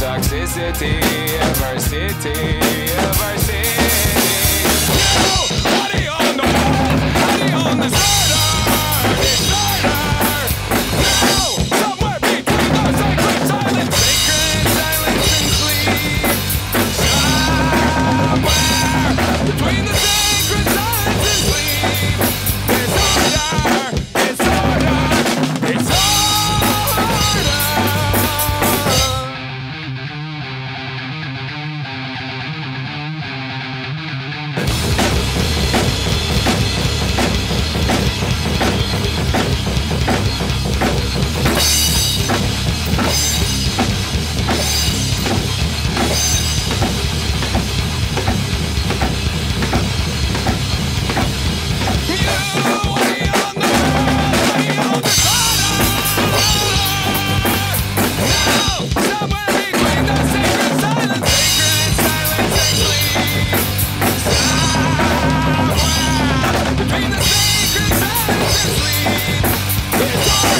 toxicity of our city, of our city.